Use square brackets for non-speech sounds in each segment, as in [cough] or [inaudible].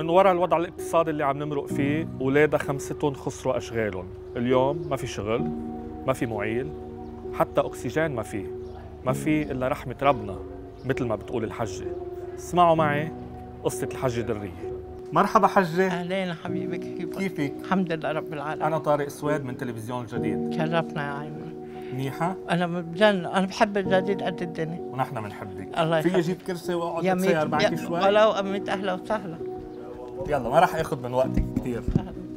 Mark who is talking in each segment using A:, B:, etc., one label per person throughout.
A: من وراء الوضع الاقتصادي اللي عم نمرق فيه اولادها خمستهم خسروا أشغالهم. اليوم ما في شغل ما في معيل حتى أكسجين ما في. ما في إلا رحمة ربنا مثل ما بتقول الحجة. اسمعوا معي قصة الحجة دريه مرحبا حجة.
B: أهلين حبيبي كيفك؟
A: كيفك؟
B: الحمد لله رب العالمين.
A: أنا طارق سواد من تلفزيون الجديد
B: شرفنا يا عيني
A: منيحة؟
B: أنا بجن أنا بحب الجديد قد الدنيا.
A: ونحن بنحبك.
B: الله
A: في
B: يخليك.
A: أجيب كرسي وأقعد
B: يا
A: اتسير
B: ميت
A: معك شوي؟
B: ولو أميت أهلا وسهلا
A: يلا ما راح اخذ من وقتك كثير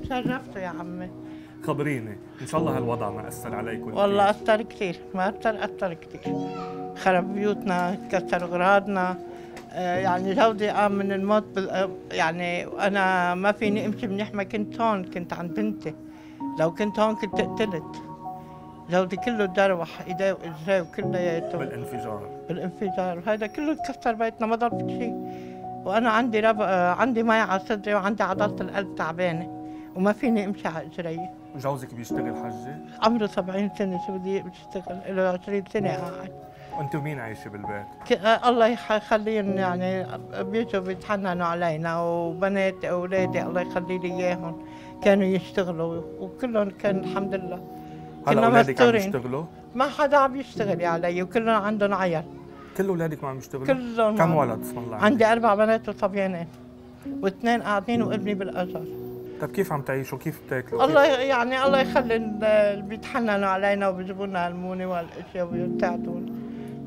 B: شرفت يا عمي.
A: خبريني. إن شاء الله هالوضع ما أثر عليكم
B: والله أثر كثير ما أثر أثر كثير خرب بيوتنا كسر اغراضنا آه، يعني جوزي قام من الموت بال... آه، يعني أنا ما فيني أمشي منيح ما كنت هون كنت عند بنتي. لو كنت هون كنت قتلت جوزي كله دروح ايديه واجريه وكلياته
A: بالانفجار.
B: بالانفجار. وهذا كله تكسر بيتنا ما ضل شيء وأنا عندي رب... عندي مي على صدري وعندي عضلة القلب تعبانة وما فيني أمشي على إجري.
A: جوزك بيشتغل حجة؟
B: عمره 70 سنة شو بدي بيشتغل له 20 سنة قاعد.
A: وانت ومين عايشة بالبيت؟
B: ك- آه، الله يخ- يخليهم يعني بيجوا بيتحننوا علينا وبنات اولادي الله يخلي لي إياهم. كانوا يشتغلوا وكلهم كان الحمد لله.
A: هلا
B: كنا
A: أولادك عم
B: مستورين.
A: يشتغلوا؟
B: ما حدا عم يشتغل علي وكلهم عندهم عيال.
A: كل أولادك ما عم يشتغلوا؟
B: كلهم.
A: كم ولد؟ اسم الله.
B: عندي أربع بنات وصبيانين واثنين قاعدين وابني بالأزهر.
A: طيب كيف عم تعيشوا؟ كيف بتاكلوا؟
B: الله يعني الله يخلي ال- اللي بيتحننوا علينا وبيجيبوا لنا المونه والاشياء ويساعدونا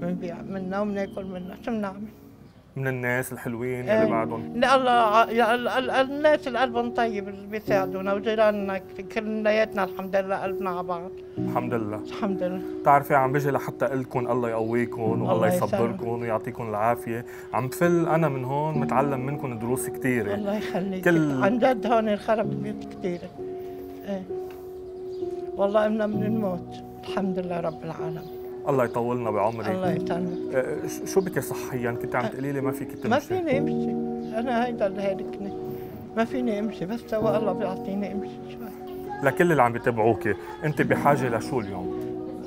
B: بنبيع منها وبناكل منها شو بنعمل؟
A: من الناس الحلوين
B: إيه.
A: اللي بعدهم.
B: لا الله الناس اللي قلبهم طيب اللي بيساعدونا وجيراننا كلياتنا الحمد لله قلبنا على بعض.
A: الحمد لله.
B: الحمد لله.
A: بتعرفي عم بجي لحتى أقول لكم الله يقويكم والله
B: الله
A: يصبركم ويعطيكم العافية. عم بفل أنا من هون متعلم منكم دروس كثيره
B: الله يخليك.
A: كل-
B: عن جد هون انخرب البيوت كثيرة إيه. والله قمنا من الموت الحمد لله رب العالمين.
A: الله يطولنا بعمرك
B: الله يسلمك
A: آه، شو بك صحيا؟ كنت عم تقولي لي ما فيك تمشي.
B: ما فيني امشي. أنا هيدا اللي هيدكني. ما فيني امشي بس سوا الله بيعطيني امشي. شوي
A: لكل اللي عم بيتابعوك أنت بحاجة لشو اليوم؟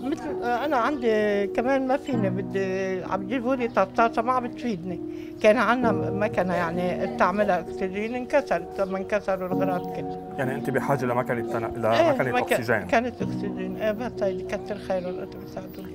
B: مثل أنا عندي كمان ما فيني بدي عم يجيبوا لي طاطا ما عم بتفيدني كان عندنا مكنة يعني تعملها أكسجين انكسرت لما انكسروا الغراض كلها
A: يعني أنت بحاجة لمكنه تن...
B: إيه،
A: لمكنه
B: مك-
A: أكسجين.
B: كانت أكسجين. إيه بس هيدي كتر خيرهم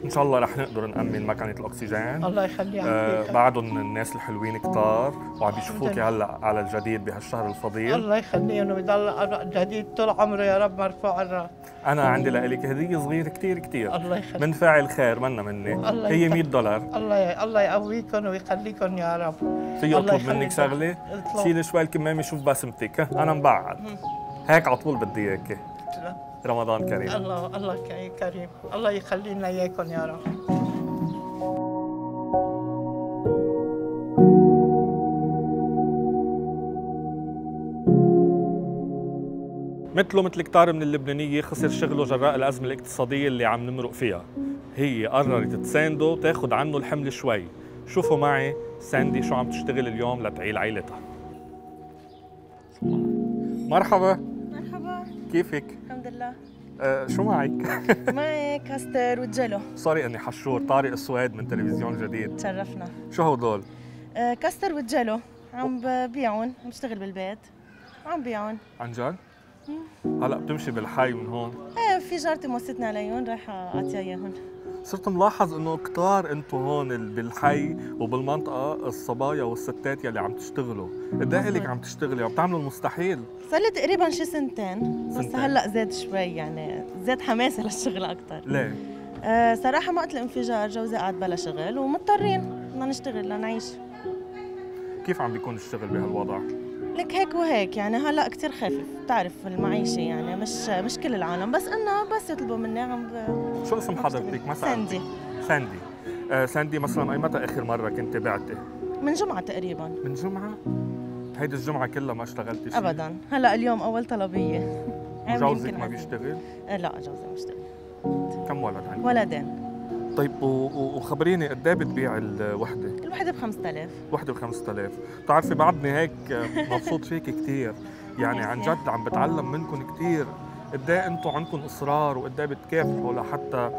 A: إن شاء الله رح نقدر نأمن مكنه الأكسجين.
B: الله يخلي
A: آه بعدهم الناس الحلوين كتار وعم
B: لله.
A: هلأ على الجديد بهالشهر الفضيل.
B: الله يخليهم ويضل جديد طول عمره يا رب مرفوع الرأس.
A: أنا عندي لك هديه صغيرة كتير كتير.
B: الله يخليك.
A: من فاعل خير منا مني.
B: الله
A: هي 100
B: يخليك.
A: دولار.
B: الله ي... الله يقويكم ويخليكم يا رب.
A: في اطلب منك.
B: شغلة.
A: شيلي شوي الكمامه شوف بسمتك ها؟ أنا مبعد. هيك على طول بدي إياكي. رمضان كريم.
B: الله الله كريم. الله يخلي لنا اياكم يا رب.
A: مثله مثل كتار من اللبنانية خسر شغله جراء الأزمة الاقتصادية اللي عم نمرق فيها. هي قررت تسانده وتاخد عنه الحمل شوي. شوفوا معي ساندي شو عم تشتغل اليوم لتعيل عيلتها. مرحبا.
C: مرحبا.
A: كيفك؟
C: الحمد لله.
A: آه شو معك؟ [laughs]
C: معي كاستر وجلو.
A: سوري اني حشور طارق السواد من تلفزيون جديد.
C: تشرفنا.
A: شو هدول؟
C: آه، custard و jello عم ببيعون عم بشتغل بالبيت. وعم بيعون.
A: عن جد؟ هلا بتمشي بالحي من هون.
C: إيه في جارتي موستني عليهم رايحة أعطيها اياهم
A: صرت ملاحظ إنه كتار أنتم هون ال- بالحي وبالمنطقة الصبايا والستات يلي عم تشتغلوا. قد إيه لك عم تشتغلي؟ عم تعملوا المستحيل.
C: صار لي تقريبا شي سنتين بس
A: سنتين.
C: هلا زاد شوي يعني زاد حماسي للشغل أكثر
A: ليه؟
C: أه صراحة وقت الانفجار جوزي قعد بلا شغل ومضطرين بدنا نشتغل لنعيش.
A: كيف عم بيكون الشغل بهالوضع؟
C: لك هيك وهيك يعني هلا كتير خفيف بتعرف المعيشة يعني مش مش كل العالم بس إنه بس يطلبوا مني عم ب...
A: شو اسم حضرتك؟ مثلا
C: ساندي.
A: ساندي. آه ساندي مثلا أي متى آخر مرة كنت بعتي؟
C: من جمعة تقريبا.
A: من جمعة؟ هيدي الجمعة كلها ما اشتغلتي شيء
C: ابدا. هلا اليوم أول
A: طلبية.
C: يمكن
A: ما. بيشتغل؟
C: آه، لا جوزي بيشتغل.
A: كم ولد عندك؟
C: ولدين.
A: طيب وخبريني قد إيه بتبيع الوحدة؟
C: الوحدة ب 5000
A: وحدة ب 5000 بتعرفي بعدني هيك مبسوط فيك كثير يعني عن. جد عم بتعلم منكم كثير قد إيه أنتم عندكم إصرار وقد إيه بتكافحوا لحتى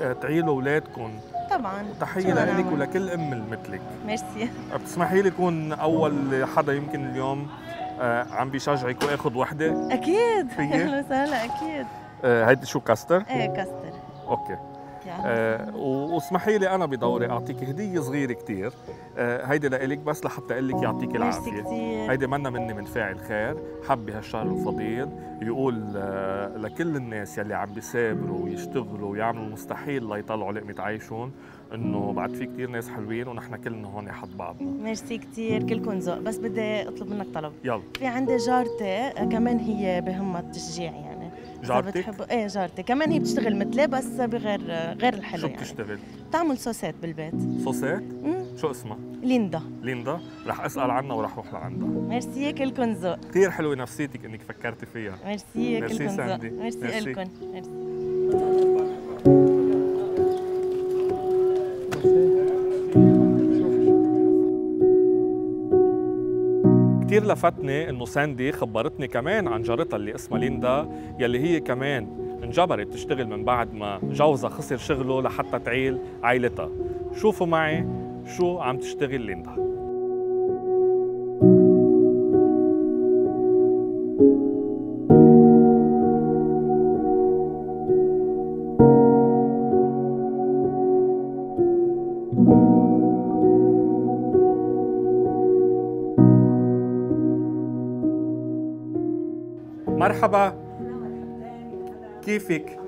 A: آه، تعيلوا اولادكم
C: طبعا.
A: تحيه لك؟ ولكل أم مثلك.
C: ميرسي.
A: بتسمحي لي كون أول حدا يمكن اليوم آه عم بيشجعك واخذ
C: وحدة؟
A: أكيد؟
C: أهلا وسهلا أكيد.
A: آه هيدي شو كاستر؟
C: إيه
A: custard.
C: okay.
A: آه و- واسمحي لي أنا بدوري أعطيك هدية صغيرة كثير آه هيدي لإلك بس لحتى أقول لك يعطيك العافية.
C: كثير
A: هيدي منا مني من فاعل خير. حب بهالشهر الفضيل. يقول آه، لكل الناس يلي عم بيثابروا ويشتغلوا ويعملوا المستحيل ليطلعوا لقمة عيشهم إنه بعد في كتير ناس حلوين ونحن كلنا هون حد بعضنا.
C: ميرسي كثير كلكم ذوق. بس بدي أطلب منك طلب.
A: يلا.
C: في عندي جارتي آه، كمان هي بهمها التشجيع يعني.
A: جارتك؟
C: إيه جارتي كمان هي بتشتغل مثلي بس بغير غير الحلو
A: شو
C: يعني.
A: بتشتغل؟
C: بتعمل صوصات بالبيت.
A: صوصات؟ شو اسمها؟
C: ليندا.
A: ليندا؟ رح أسأل عنها ورح روح لعندها.
C: ميرسي كلكم ذوق.
A: كثير حلوة نفسيتك إنك فكرتي فيها.
C: ميرسي كلكم ذوق. ميرسي. لكم ميرسي.
A: كثير لفتني إنه ساندي خبرتني كمان عن جارتها اللي اسمها ليندا يلي هي كمان انجبرت تشتغل من بعد ما جوزها خسر شغله لحتى تعيل عائلتها شوفوا معي شو عم تشتغل ليندا. مرحبا. كيفك؟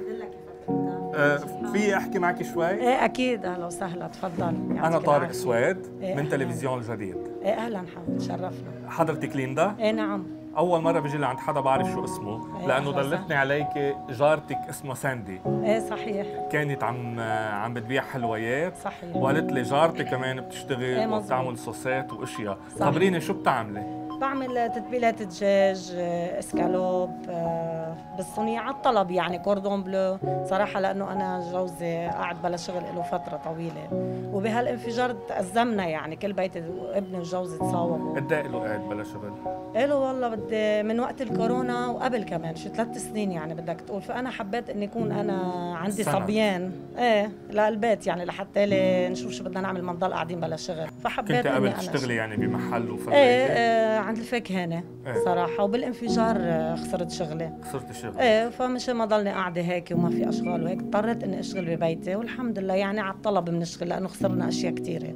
A: آه، في أحكي معك شوي؟
D: إيه أكيد. أهلا وسهلا تفضل. أنا
A: طارق. سويد
D: إيه،
A: من. تلفزيون الجديد.
D: إيه أهلا حبيبي تشرفنا.
A: حضرتك ليندا؟
D: إيه نعم.
A: أول مرة بجي لعند حدا بعرف شو اسمه
D: إيه، لأنه
A: دلتني عليك جارتك اسمها ساندي.
D: إيه صحيح.
A: كانت عم عم بتبيع حلويات.
D: صحيح.
A: وقالت لي جارتي كمان بتشتغل
D: إيه،.
A: وبتعمل صوصات
D: وأشياء.
A: خبريني شو بتعملي؟
D: بعمل تتبيلات دجاج اسكالوب آه، بالصينية على الطلب يعني كوردون بلو. صراحة لأنه أنا جوزي قاعد بلا شغل له فترة طويلة. وبهالانفجار تأزمنا يعني كل بيت ابني وجوزي تصاوبوا
A: قد إيه له قاعد بلا شغل؟
D: قالوا والله بدي من وقت الكورونا وقبل كمان شي ثلاث سنين يعني بدك تقول. فأنا حبيت إني يكون أنا عندي. صبيان. إيه للبيت يعني لحتى لي نشوف شو بدنا نعمل ما نضل قاعدين بلا شغل. فحبيت
A: كنت قبل تشتغلي يعني بمحل
D: إيه,
A: وفريتي
D: عند الفكهانه
A: إيه.
D: صراحة وبالانفجار آه، خسرت شغلي.
A: خسرت شغل
D: إيه فمش ما ضلني قاعدة هيك وما في أشغال وهيك اضطريت إني اشتغل ببيتي والحمد لله يعني على الطلب بنشتغل لأنه خسرنا أشياء كثيره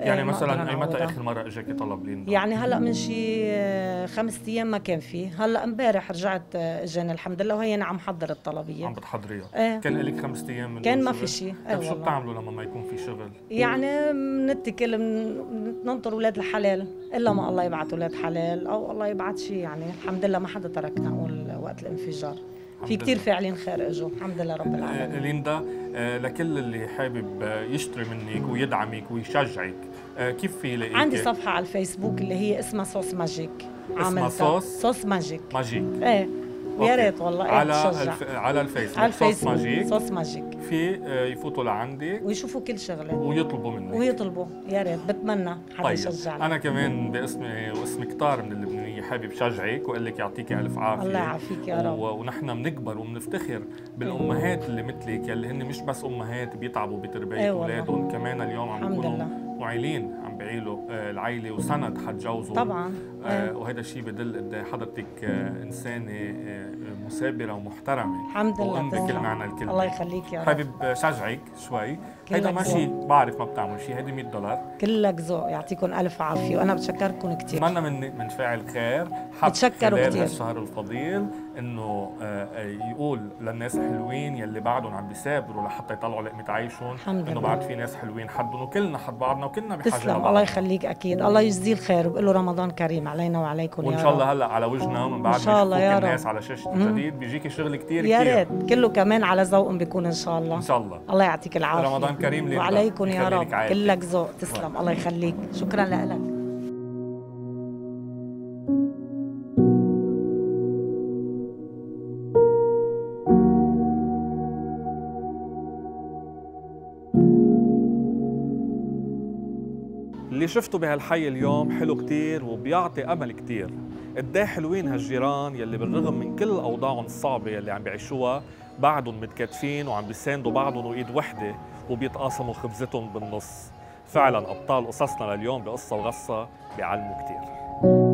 A: يعني
D: إيه، أقدر
A: مثلا أي متى. آخر مرة إجاكي طلب ليندا
D: يعني هلأ من شي آه، خمس أيام ما كان فيه هلأ امبارح رجعت آه، إجاني الحمد لله وهي عم حضر الطلبية.
A: عم بتحضريها؟
D: إيه.
A: كان لك خمس أيام من
D: كان ما؟ في شيء
A: طيب شو بتعملوا لما ما يكون في شغل؟
D: يعني بنتكل ننطر أولاد الحلال إلا ما الله يبعث أولاد حلال أو الله يبعث شيء يعني. الحمد لله ما حدا تركنا نقول وقت الانفجار. في
A: لله.
D: فاعلين خير اجوا الحمد لله رب
A: آه،
D: العالمين
A: ليندا آه، لكل اللي حابب آه، يشتري منك ويدعمك ويشجعك كيف في يلاقيك؟
D: عندي صفحة على الفيسبوك اللي هي اسمها صوص ماجيك
A: اسمها. صوص؟
D: صوص ماجيك
A: ماجيك
D: إيه
A: أوكي.
D: ريت والله. إيه
A: على. الف... على الفيسبوك
D: على
A: صوص
D: الفيسبوك
A: Magic.
D: Sauce Magic.
A: في آه، يفوتوا لعندك
D: ويشوفوا كل شغلة.
A: ويطلبوا منك
D: ويطلبوا. يا ريت. بتمنى حدا
A: طيب.
D: يشجعني
A: أنا كمان باسمي واسم كتار من اللبنانيه حابب شجعك واقول لك يعطيك ألف عافية.
D: الله يعافيك يا رب.
A: و... ونحن بنكبر وبنفتخر بالأمهات اللي مثلك يلي هن مش بس أمهات بيتعبوا بتربية
D: إيه.
A: أولادهم. كمان اليوم عم بيكونوا. معيلين. عم بعيلوا آه، العيلة وسند حتجوزوا
D: طبعا.
A: آه
D: إيه.
A: وهذا الشيء بدل قد إيه حضرتك آه إنسانة آه مثابرة ومحترمة.
D: الحمد لله.
A: وام بكل. معنى الكلمة.
D: الله يخليك يا رب.
A: حابب آه، شجعك شوي هيدا ماشي. بعرف ما بتعمل شيء هيدي 100 دولار.
D: كلك ذوق. يعطيكم ألف عافية. وأنا بتشكركم كثير
A: اتمنى من من فاعل خير. حب
D: بتشكروا
A: خلال
D: كتير.
A: هالشهر الفضيل إنه آه، آه، يقول للناس الحلوين يلي بعدهم عم بيثابروا لحتى يطلعوا لقمة عيشهم
D: إنه.
A: بعد في ناس حلوين حدهم وكلنا حد بعضنا وكلنا بحاجة
D: تسلم. الله يخليك أكيد. الله يجزيه الخير وبقول له رمضان كريم. علينا وعليكم يا وإن
A: شاء الله هلأ على وجهنا من بعد
D: إن شاء الله يا رب.
A: الناس على
D: شاشة.
A: الجديد بيجيكي شغل كتير
D: يا
A: كتير.
D: ريت. كله كمان على ذوقهم بيكون إن شاء الله.
A: إن شاء الله.
D: الله يعطيك العافية.
A: رمضان كريم لينا.
D: وعليكم يا رب. كلك ذوق. تسلم. الله يخليك. شكرا لك.
A: اللي شفته بهالحي اليوم حلو كتير وبيعطي أمل كتير. قد إيه حلوين هالجيران يلي بالرغم من كل أوضاعهم الصعبه يلي عم بيعيشوها بعدهم متكاتفين وعم بيساندوا بعضهم وإيد وحدة وبيتقاسموا خبزتهم بالنص. فعلا أبطال قصصنا لليوم بقصة وغصة بيعلموا كتير.